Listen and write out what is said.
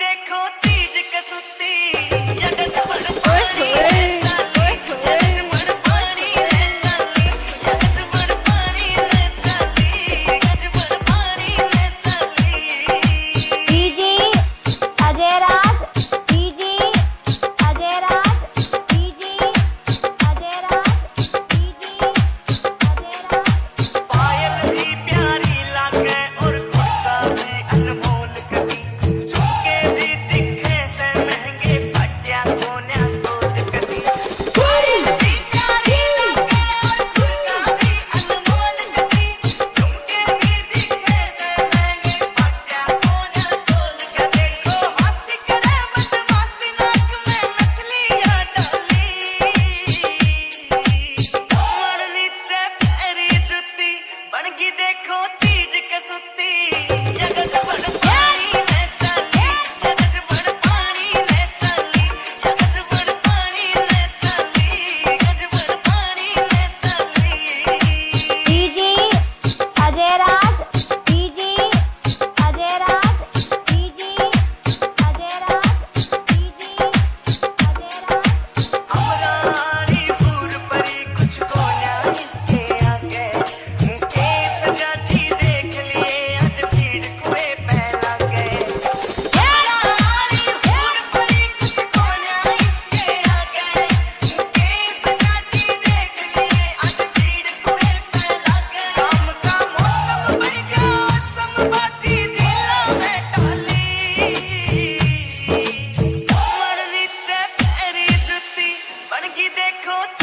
देखो की देखो